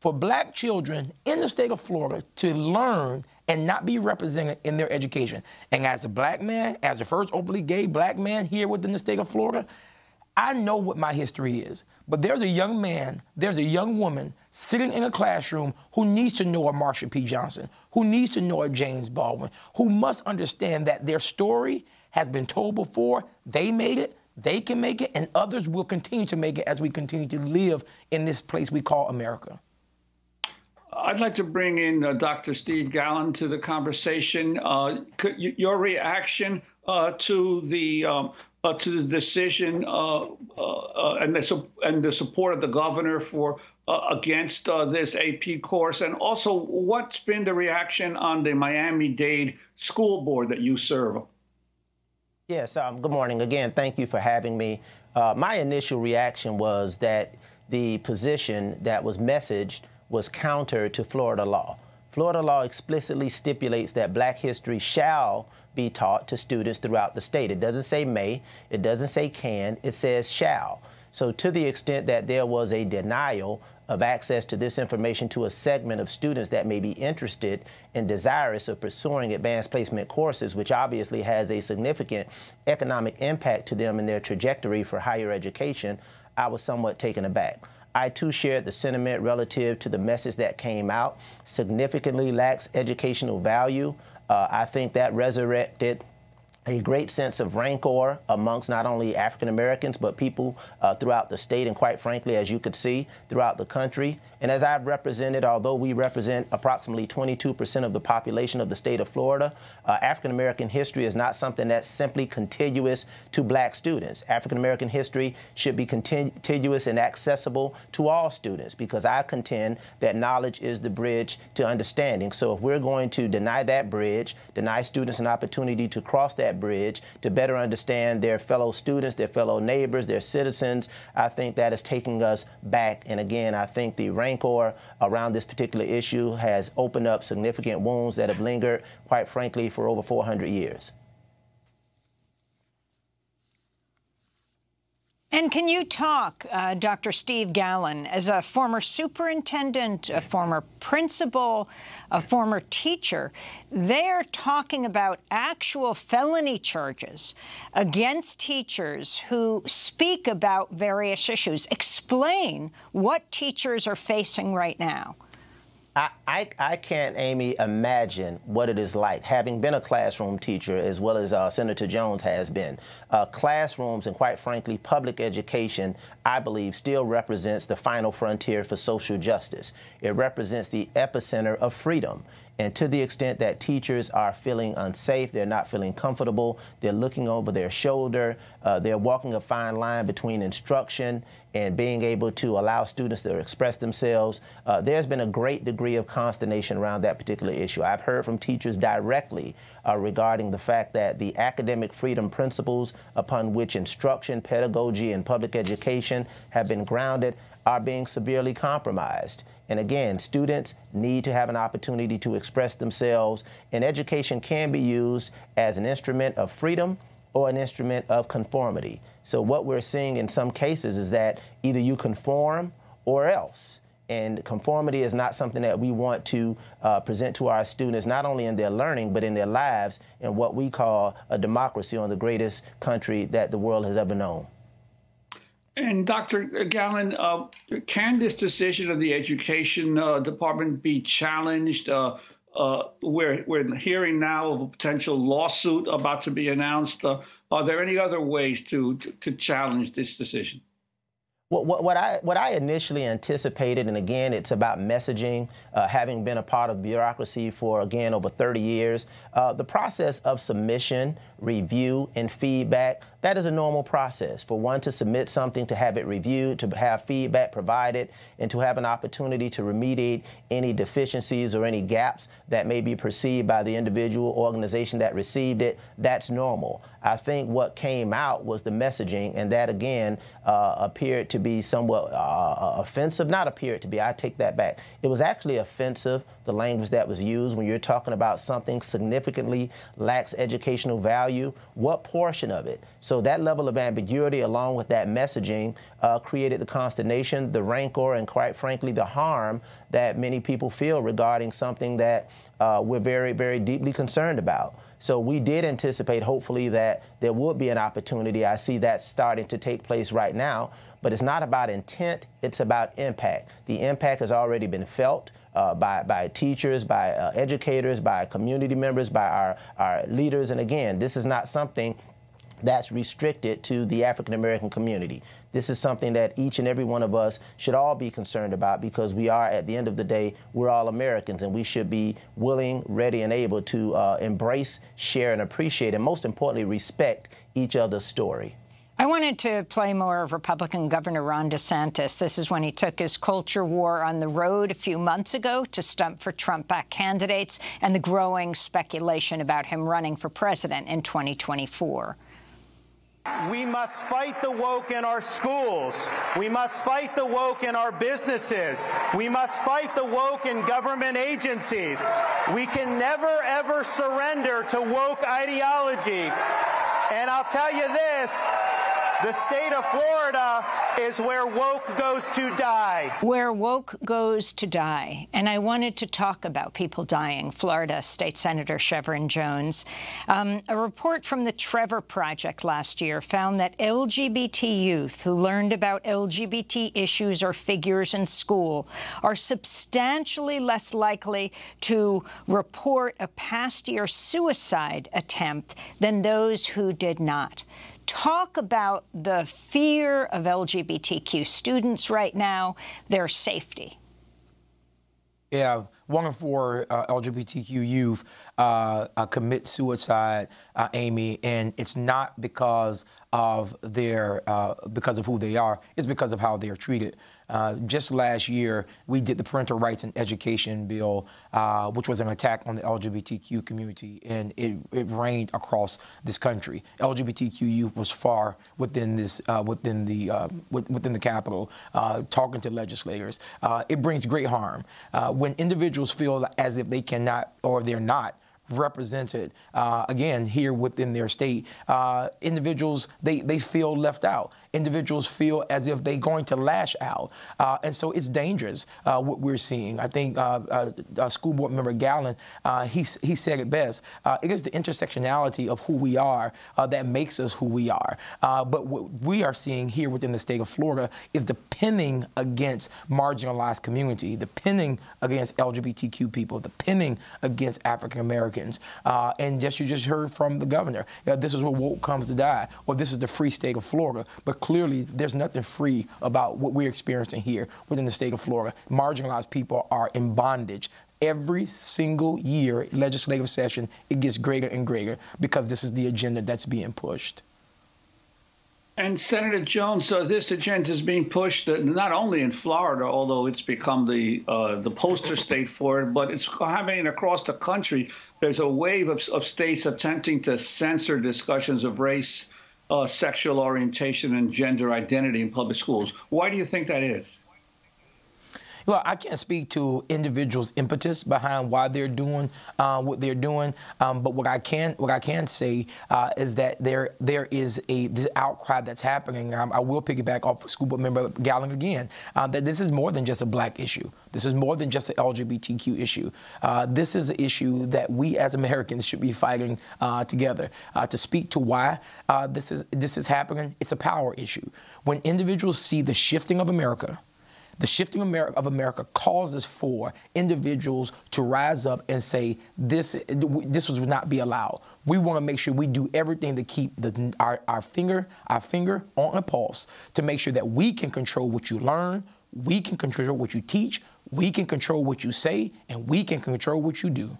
for black children in the state of Florida to learn and not be represented in their education. And as a black man, as the first openly gay black man here within the state of Florida, I know what my history is. But there's a young man, there's a young woman sitting in a classroom who needs to know a Marsha P. Johnson, who needs to know a James Baldwin, who must understand that their story has been told before. They made it, they can make it, and others will continue to make it as we continue to live in this place we call America. I'd like to bring in uh, Dr. Steve Gallon to the conversation. Uh, could, your reaction uh, to the um, uh, to the decision uh, uh, and the and the support of the governor for against this AP course, and also what's been the reaction on the Miami-Dade school board that you serve? Yes. Um, good morning again. Thank you for having me. my initial reaction was that the position that was messaged was counter to Florida law. Florida law explicitly stipulates that black history shall be taught to students throughout the state. It doesn't say may, it doesn't say can, it says shall. So to the extent that there was a denial of access to this information to a segment of students that may be interested and desirous of pursuing advanced placement courses, which obviously has a significant economic impact to them in their trajectory for higher education, I was somewhat taken aback. I too shared the sentiment relative to the message that came out, significantly lacks educational value. Uh, I think that resurrected a great sense of rancor amongst not only African Americans, but people uh, throughout the state and, quite frankly, as you could see, throughout the country. And as I've represented, although we represent approximately 22% of the population of the state of Florida, uh, African American history is not something that's simply contiguous to black students. African American history should be contiguous and accessible to all students because I contend that knowledge is the bridge to understanding. So if we're going to deny that bridge, deny students an opportunity to cross that bridge to better understand their fellow students, their fellow neighbors, their citizens. I think that is taking us back. And again, I think the rancor around this particular issue has opened up significant wounds that have lingered, quite frankly, for over 400 years. And can you talk, uh, Dr. Steve Gallon, as a former superintendent, a former principal, a former teacher, they're talking about actual felony charges against teachers who speak about various issues. Explain what teachers are facing right now. I, I, can't, Amy, imagine what it is like, having been a classroom teacher as well as uh, Senator Jones has been. Uh, classrooms and, quite frankly, public education, I believe, still represents the final frontier for social justice. It represents the epicenter of freedom. And to the extent that teachers are feeling unsafe, they're not feeling comfortable, they're looking over their shoulder, uh, they're walking a fine line between instruction and being able to allow students to express themselves. Uh, there's been a great degree of consternation around that particular issue. I've heard from teachers directly Uh, regarding the fact that the academic freedom principles upon which instruction, pedagogy, and public education have been grounded are being severely compromised. And again, students need to have an opportunity to express themselves, and education can be used as an instrument of freedom or an instrument of conformity. So what we're seeing in some cases is that either you conform or else. And conformity is not something that we want to uh, present to our students, not only in their learning, but in their lives in what we call a democracy on the greatest country that the world has ever known. And Dr. Gallon, uh, can this decision of the Education uh, Department be challenged? Uh, uh we're, we're hearing now of a potential lawsuit about to be announced. Uh, are there any other ways to, to, to challenge this decision? What, what, what, I what I initially anticipated, and again, it's about messaging. Uh, having been a part of bureaucracy for again over 30 years, uh, the process of submission, review, and feedback that is a normal process for one to submit something, to have it reviewed, to have feedback provided, and to have an opportunity to remediate any deficiencies or any gaps that may be perceived by the individual organization that received it. That's normal. I think what came out was the messaging, and that again uh, appeared to be somewhat uh, uh offensive. Not appeared to be, I take that back. It was actually offensive, the language that was used when you're talking about something significantly lacks educational value. What portion of it? So that level of ambiguity, along with that messaging, uh, created the consternation, the rancor, and quite frankly, the harm that many people feel regarding something that uh, we're very, very deeply concerned about. So we did anticipate, hopefully, that there would be an opportunity. I see that starting to take place right now. But it's not about intent, it's about impact. The impact has already been felt. Uh, by, by teachers, by uh, educators, by community members, by our, our leaders. And again, this is not something that's restricted to the African American community. This is something that each and every one of us should all be concerned about because we are, at the end of the day, we're all Americans and we should be willing, ready, and able to uh, embrace, share, and appreciate, and most importantly, respect each other's story. I wanted to play more of Republican Governor Ron DeSantis. This is when he took his culture war on the road a few months ago to stump for Trump-backed candidates and the growing speculation about him running for president in 2024. We must fight the woke in our schools. We must fight the woke in our businesses. We must fight the woke in government agencies. We can never, ever surrender to woke ideology. And I'll tell you this the state of Florida is where woke goes to die. Where woke goes to die. And I wanted to talk about people dying. Florida State Senator Shevrin Jones. Um, a report from the Trevor Project last year found that LGBT youth who learned about LGBT issues or figures in school are substantially less likely to report a past year suicide attempt than those who did not talk about the fear of LGBTQ students right now, their safety. Yeah, one in four uh, LGBTQ youth uh, uh, commit suicide, uh, Amy, and it's not because of their uh, because of who they are. It's because of how they are treated. Uh, just last year, we did the Parental Rights and Education Bill, uh, which was an attack on the LGBTQ community, and it, it reigned across this country. LGBTQ youth was far within this uh, within the uh, within the Capitol, uh, talking to legislators. it brings great harm when individuals feel as if they cannot or they're not represented uh, again here within their state uh, individuals they, they feel left out individuals feel as if they're going to lash out uh, and so it's dangerous uh, what we're seeing i think uh, uh, school board member Gallon he, he said it best it is the intersectionality of who we are that makes us who we are but what we are seeing here within the state of florida is the pinning against marginalized community the pinning against lgbtq people the pinning against african americans. Uh, and just you just heard from the governor, uh, this is where woke comes to die, or this is the free state of Florida. But clearly, there's nothing free about what we're experiencing here within the state of Florida. Marginalized people are in bondage every single year legislative session it gets greater and greater because this is the agenda that's being pushed and Senator Jones, uh, this agenda is being pushed uh, not only in Florida, although it's become the uh, the poster state for it, but it's happening across the country. There's a wave of, of states attempting to censor discussions of race, uh, sexual orientation, and gender identity in public schools. Why do you think that is? Well, I can't speak to individuals' impetus behind why they're doing uh, what they're doing, um, but what I can what I can say uh, is that there there is a this outcry that's happening. Um, I will piggyback off of school board member Gallon again uh, that this is more than just a black issue. This is more than just an LGBTQ issue. Uh, this is an issue that we as Americans should be fighting uh, together. Uh, to speak to why this is this is happening, it's a power issue. When individuals see the shifting of America the shifting of America causes for individuals to rise up and say, this, this would not be allowed. We want to make sure we do everything to keep the, our, our, finger, our finger on the pulse to make sure that we can control what you learn, we can control what you teach, we can control what you say, and we can control what you do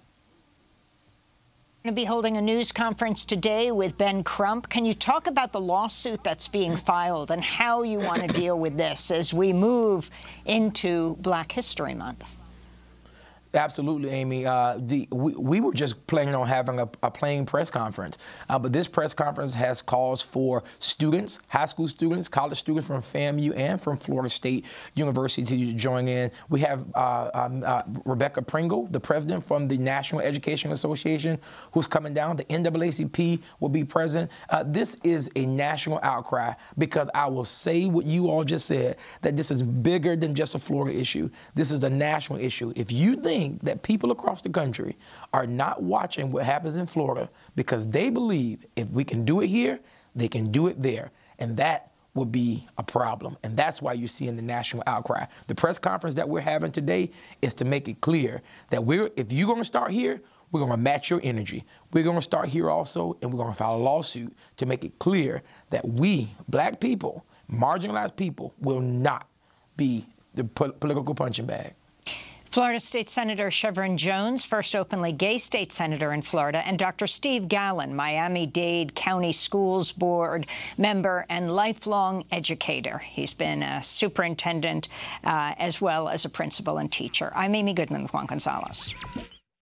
going to be holding a news conference today with Ben Crump. Can you talk about the lawsuit that's being filed and how you want to deal with this as we move into Black History Month? Absolutely, Amy. Uh, the, we, we, were just planning on having a, a plain press conference, uh, but this press conference has calls for students, high school students, college students from FAMU and from Florida State University to join in. We have uh, um, uh, Rebecca Pringle, the president from the National Education Association, who's coming down. The NAACP will be present. Uh, this is a national outcry because I will say what you all just said that this is bigger than just a Florida issue. This is a national issue. If you think think that people across the country are not watching what happens in Florida because they believe if we can do it here, they can do it there. And that would be a problem. And that's why you're seeing the national outcry. The press conference that we're having today is to make it clear that we're if you're going to start here, we're going to match your energy. We're going to start here also, and we're going to file a lawsuit to make it clear that we, black people, marginalized people, will not be the political punching bag. Florida State Senator Shevrin Jones, first openly gay state senator in Florida, and Dr. Steve Gallon, Miami-Dade County Schools Board member and lifelong educator. He's been a superintendent uh, as well as a principal and teacher. I'm Amy Goodman with Juan Gonzalez.